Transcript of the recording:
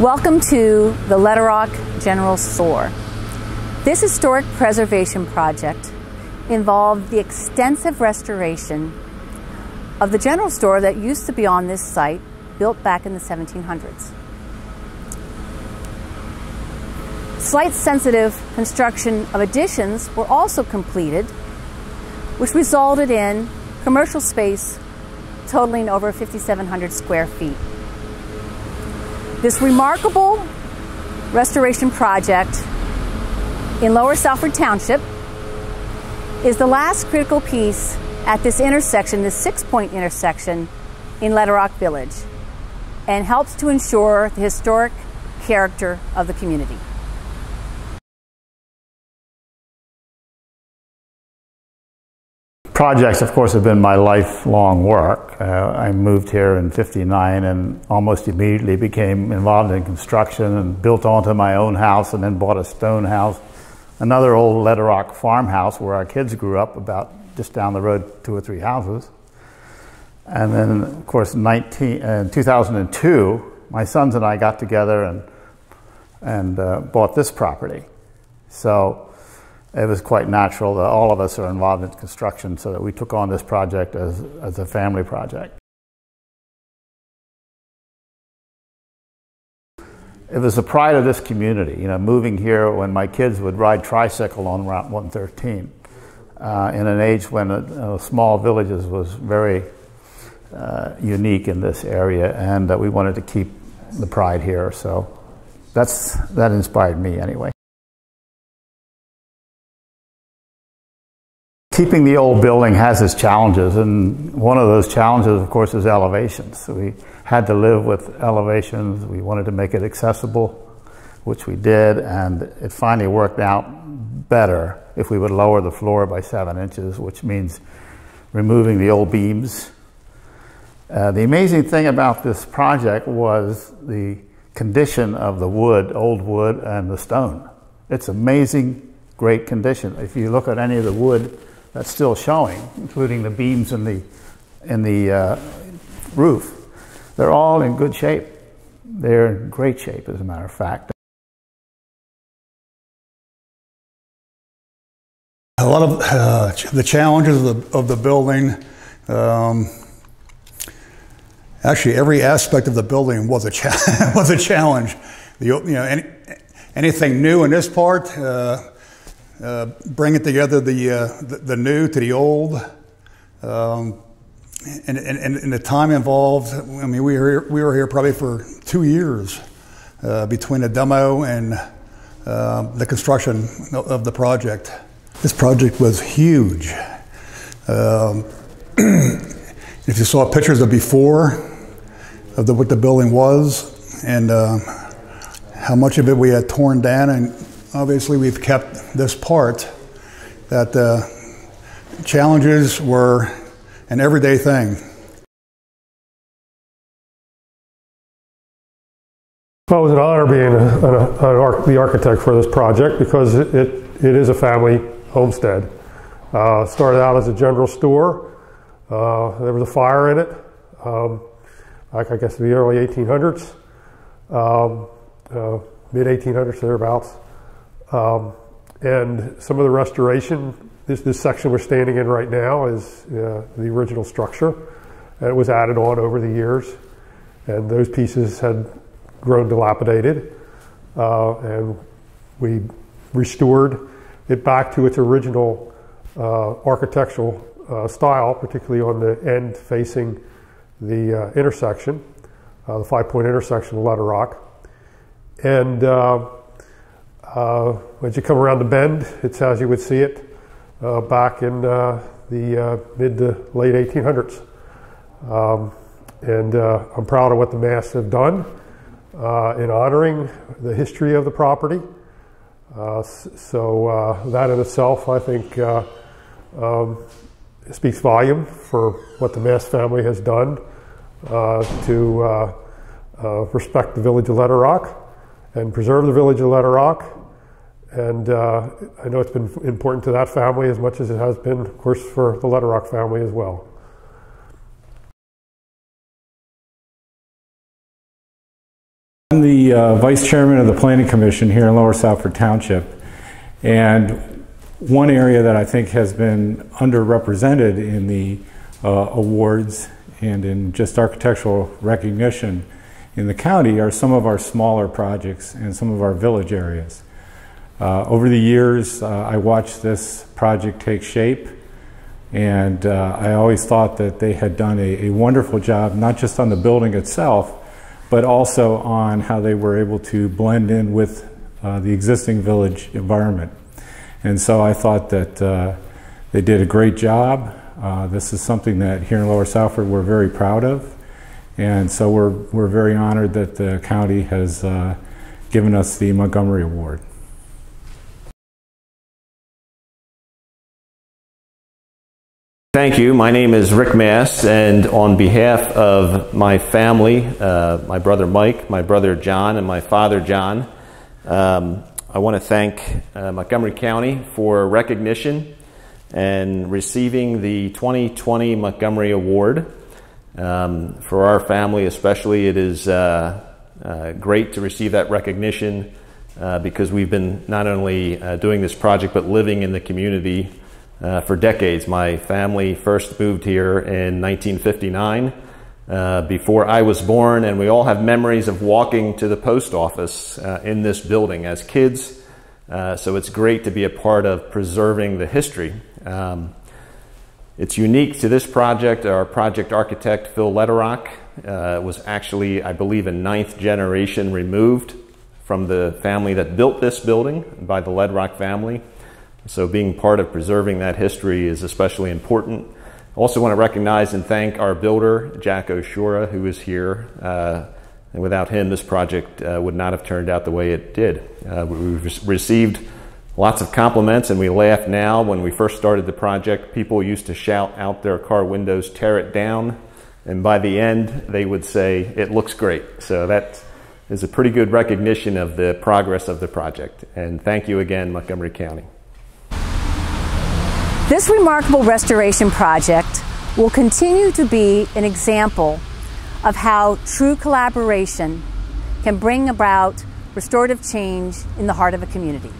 Welcome to the Lederach General Store. This historic preservation project involved the extensive restoration of the general store that used to be on this site, built back in the 1700s. Slight sensitive construction of additions were also completed, which resulted in commercial space totaling over 5,700 square feet. This remarkable restoration project in Lower Salford Township is the last critical piece at this intersection, this six point intersection in Lederach Village, and helps to ensure the historic character of the community. Projects, of course, have been my lifelong work. Uh, I moved here in 59 and almost immediately became involved in construction and built onto my own house and then bought a stone house. Another old Lederach farmhouse where our kids grew up, about just down the road, two or three houses. And then, of course, 19, uh, 2002, my sons and I got together and, and uh, bought this property. So it was quite natural that all of us are involved in construction so that we took on this project as, as a family project. It was the pride of this community, you know, moving here when my kids would ride tricycle on Route 113 uh, in an age when uh, small villages was very uh, unique in this area and that we wanted to keep the pride here. So that's, that inspired me anyway. Keeping the old building has its challenges, and one of those challenges, of course, is elevations. So we had to live with elevations. We wanted to make it accessible, which we did, and it finally worked out better if we would lower the floor by seven inches, which means removing the old beams. Uh, the amazing thing about this project was the condition of the wood, old wood, and the stone. It's amazing, great condition. If you look at any of the wood that's still showing, including the beams in the, in the uh, roof. They're all in good shape. They're in great shape, as a matter of fact. A lot of uh, the challenges of the, of the building, um, actually every aspect of the building was a, cha was a challenge. The, you know, any, anything new in this part, uh, uh, bringing together the, uh, the, the, new to the old. Um, and, and, and, the time involved, I mean, we were, here, we were here probably for two years uh, between the demo and uh, the construction of the project. This project was huge. Um, if you saw pictures of before, of the, what the building was, and uh, how much of it we had torn down and obviously we've kept this part that challenges were an everyday thing. Well, it was an honor being the architect for this project because it, it, it is a family homestead. Uh, started out as a general store. Uh, there was a fire in it, um, like I guess in the early 1800s, um, uh, mid 1800s thereabouts. Um, and some of the restoration, this, this section we're standing in right now is uh, the original structure. And it was added on over the years. And those pieces had grown dilapidated. Uh, and we restored it back to its original uh, architectural uh, style, particularly on the end facing the uh, intersection, uh, the five point intersection of Lederach. And uh, as you come around the bend, it's as you would see it uh, back in uh, the uh, mid to late 1800s. Um, and uh, I'm proud of what the Masts have done uh, in honoring the history of the property. so that in itself, I think, um, speaks volume for what the Mast family has done to respect the village of Lederach and preserve the village of Lederach and uh, I know it's been important to that family as much as it has been, of course, for the Lederach family as well. I'm the uh, vice chairman of the Planning Commission here in Lower Salford Township. And one area that I think has been underrepresented in the uh, awards and in just architectural recognition in the county are some of our smaller projects and some of our village areas. Uh, over the years, uh, I watched this project take shape, and uh, I always thought that they had done a, a, wonderful job, not just on the building itself, but also on how they were able to blend in with uh, the existing village environment. And so I thought that uh, they did a great job. Uh, this is something that here in Lower Salford we're very proud of. And so we're, we're very honored that the county has given us the Montgomery Award. Thank you. My name is Rick Mast, and on behalf of my family, uh, my brother Mike, my brother John, and my father John, um, I want to thank uh, Montgomery County for recognition and receiving the 2020 Montgomery Award. Um, for our family, especially, it is uh, uh, great to receive that recognition uh, because we've been not only uh, doing this project but living in the community uh, for decades. My family first moved here in 1959 uh, before I was born, and we all have memories of walking to the post office uh, in this building as kids. Uh, so it's great to be a part of preserving the history. Um, it's unique to this project. Our project architect, Phil Lederach, uh, was actually, I believe, a ninth generation removed from the family that built this building by the Lederach family. So being part of preserving that history is especially important. I also want to recognize and thank our builder, Jack Oshura, who is here. Uh, and without him, this project uh, would not have turned out the way it did. Uh, we've received lots of compliments, and we laugh now. When we first started the project, people used to shout out their car windows, tear it down. And by the end, they would say, it looks great. So that is a pretty good recognition of the progress of the project. And thank you again, Montgomery County. This remarkable restoration project will continue to be an example of how true collaboration can bring about restorative change in the heart of a community.